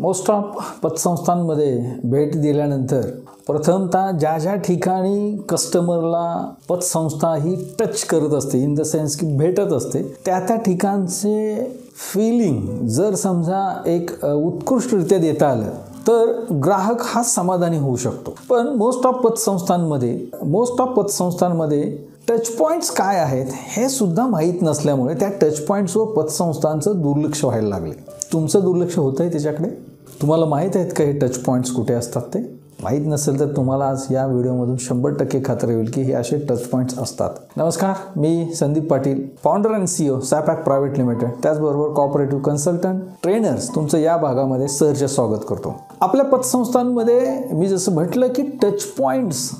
Most of पतसंस्थांमध्ये भेट दिल्यानंतर प्रथमतः ज्या ज्या ठिकाणी कस्टमरला पतसंस्था ही टच करत असते इन द सेन्स की भेटत असते त्या त्या ठिकाणचे फिलिंग जर समजा एक उत्कृष्टरित्या देता आलं तर ग्राहक हा समाधानी होऊ शकतो. पण मोस्ट ऑफ पतसंस्थांमध्ये मोस्ट ऑफ पतसंस्थांमध्ये टच पॉईंट्स काय आहेत हे सुद्धा माहीत नसल्यामुळे त्या टच पॉईंट्सवर पतसंस्थांचं दुर्लक्ष व्हायला लागले. तुमचं दुर्लक्ष होतं आहे त्याच्याकडे? तुम्हाला माहीत आहेत का हे टच पॉईंट्स कुठे असतात ते? माहीत नसेल तर तुम्हाला आज या व्हिडिओमधून शंभर टक्के खात्री होईल की हे असे टच पॉईंट्स असतात. नमस्कार मी Sandeep Patil founder and CEO सॅपॅक private limited त्याचबरोबर कॉपरेटिव्ह कन्सल्टंट ट्रेनर्स तुमचं या भागामध्ये सरचे स्वागत करतो. आपल्या पतसंस्थांमध्ये मी जसं म्हटलं की टच पॉईंट्स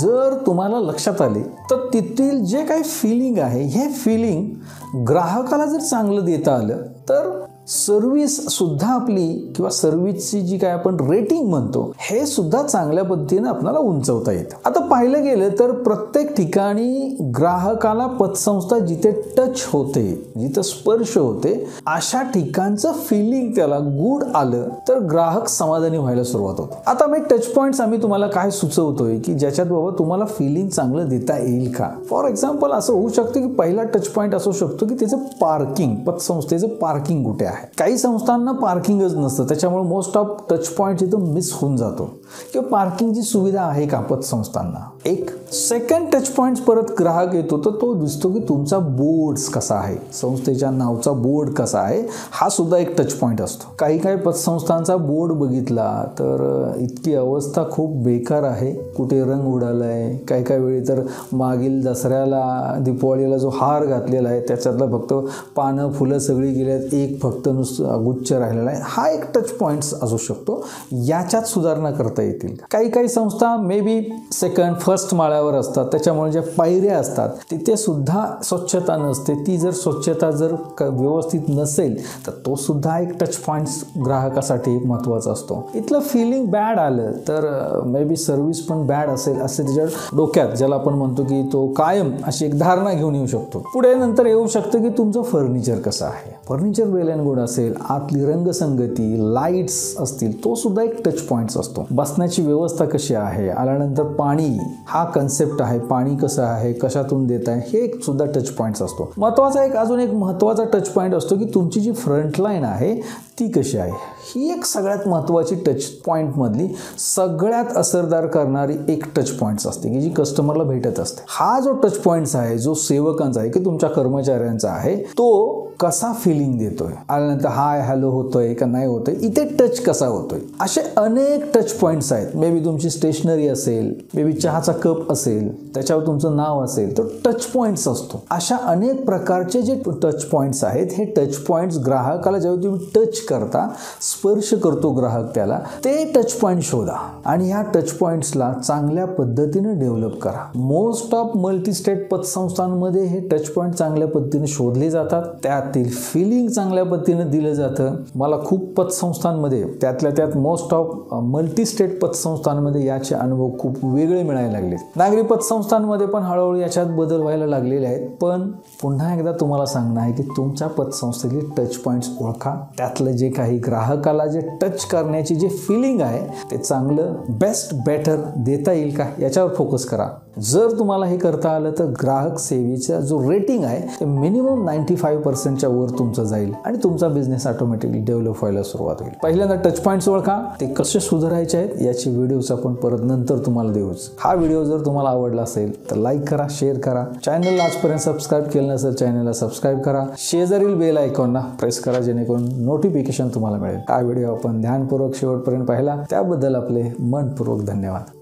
जर तुम्हाला लक्षात आले तर तिथील जे काही फिलिंग आहे हे फिलिंग ग्राहकाला जर चांगलं देता आलं तर सर्विस सुद्धा आपली किंवा सर्व्हिसची जी काय आपण रेटिंग म्हणतो हे सुद्धा चांगल्या पद्धतीने आपल्याला उंचवता येतं. आता पाहिलं गेलं तर प्रत्येक ठिकाणी ग्राहकाला पतसंस्था जिथे टच होते जिथं स्पर्श होते अशा ठिकाणचं फिलिंग त्याला गुड आलं तर ग्राहक समाधानी व्हायला सुरुवात होते. आता मी टच पॉईंट्स आम्ही तुम्हाला काय सुचवतोय की ज्याच्यात बाबा तुम्हाला फिलिंग चांगलं देता येईल का? फॉर एक्झाम्पल असं होऊ शकतं की पहिला टच पॉईंट असू शकतो की त्याचं पार्किंग पतसंस्थेचं पार्किंग कुठे आहे? काही संस्थांना पार्किंगच नसतं. त्याच्यामुळे मोस्ट ऑफ टच पॉईंट इथं मिस होऊन जातो. किंवा पार्किंगची सुविधा आहे का पतसंस्थांना एक सेकंड टच पॉईंट परत ग्राहक येतो तर तो दिसतो की तुमचा बोर्ड कसा आहे? संस्थेच्या नावचा बोर्ड कसा आहे? हा सुद्धा एक टच पॉईंट असतो. काही काही पतसंस्थांचा बोर्ड बघितला तर इतकी अवस्था खूप बेकार आहे. कुठे रंग उडाला आहे काही काही वेळी तर मागील दसऱ्याला दीपावळीला जो हार घातलेला आहे त्याच्यातलं फक्त पानं फुलं सगळी गेल्यात एक फक्त नुसतं गुच्छ राहिलेला आहे. हा एक टच पॉईंट्स असू शकतो. याच्यात सुधारणा करता येतील. काही काही संस्था मे बी सेकंड फर्स्ट माळ्यावर असतात. त्याच्यामुळे ज्या पायऱ्या असतात तिथे सुद्धा स्वच्छता नसते. ती जर स्वच्छता जर व्यवस्थित नसेल तर तो सुद्धा एक टच पॉईंट्स ग्राहकासाठी एक महत्त्वाचा असतो. इथलं फिलिंग बॅड आलं तर मे बी सर्व्हिस पण बॅड असेल असे त्याच्या डोक्यात ज्याला आपण म्हणतो की तो कायम अशी एक धारणा घेऊन येऊ शकतो. पुढे नंतर येऊ शकतं की तुमचं फर्निचर कसं आहे. फर्निचर वेल अँड गुड असेल आतली रंगसंगती लाईट्स असतील तो सुद्धा एक टच पॉईंट्स असतो. बसण्याची व्यवस्था कशी आहे? आल्यानंतर पाणी हा कन्सेप्ट आहे. पाणी कसं आहे? कशातून देत आहे? हे एक सुद्धा टच पॉईंट्स असतो. महत्त्वाचा एक अजून एक महत्त्वाचा टच पॉईंट असतो की तुमची जी फ्रंट लाईन आहे ती कशी आहे? ही एक सगळ्यात महत्त्वाची टच पॉईंटमधली सगळ्यात असरदार करणारी एक टच पॉईंट्स असते की जी कस्टमरला भेटत असते. हा जो टच पॉईंट्स आहे जो सेवकांचा आहे की तुमच्या कर्मचाऱ्यांचा आहे तो कसा फिलिंग देतोय? आल्यानंतर हाय हॅलो होतोय का नाही होतोय? इथे टच कसा होतोय? असे अनेक टच पॉईंट्स आहेत. मे बी तुमची स्टेशनरी असेल मे बी चहाचा कप असेल त्याच्यावर तुमचं नाव असेल तर टच पॉईंट्स असतो. अशा अनेक प्रकारचे जे टच पॉईंट्स आहेत हे टच पॉईंट्स ग्राहकाला जेव्हा तुम्ही टच करता स्पर्श करतो ग्राहक त्याला ते टच पॉईंट शोधा. आणि ह्या टच पॉईंट्सला चांगल्या पद्धतीने डेव्हलप करा. मोस्ट ऑफ मल्टी स्टेट पतसंस्थांमध्ये हे टच पॉईंट चांगल्या पद्धतीने शोधले जातात. त्यात त्यातील फिलिंग चांगल्या पद्धतीनं दिलं जातं. मला खूप पतसंस्थांमध्ये त्यातल्या त्यात मोस्ट ऑफ मल्टी स्टेट पतसंस्थांमध्ये याचे अनुभव खूप वेगळे मिळायला लागले. नागरी पतसंस्थांमध्ये पण हळूहळू याच्यात बदल व्हायला लागलेले आहेत. पण पुन्हा एकदा तुम्हाला सांगणं आहे की तुमच्या पतसंस्थेचे टच पॉईंट्स ओळखा. त्यातलं जे काही ग्राहकाला जे टच करण्याची जे फिलिंग आहे ते चांगलं बेस्ट बेटर देता येईल का? याच्यावर फोकस करा. जर तुम्हाला हे करता आलं तर ग्राहक सेवेचा जो रेटिंग आहे ते मिनिमम नाईन्टी फाईव्ह पर्सेंटच्या वर तुमचं जाईल आणि तुमचा बिझनेस ऑटोमॅटिकली डेव्हलप व्हायला सुरुवात होईल. पहिल्यांदा टच पॉईंट्स ओळखा. ते कसे सुधारायचे आहेत याची व्हिडिओज आपण परत नंतर तुम्हाला देऊच. हा व्हिडिओ जर तुम्हाला आवडला असेल तर लाईक करा शेअर करा. चॅनलला आजपर्यंत सबस्क्राईब केलं नसेल चॅनलला सबस्क्राईब करा. शेजारील बेल आयकॉनला प्रेस करा जेणेकरून नोटिफिकेशन तुम्हाला मिळेल. हा व्हिडिओ आपण ध्यानपूर्वक शेवटपर्यंत पाहिला. त्याबद्दल आपले मनपूर्वक धन्यवाद.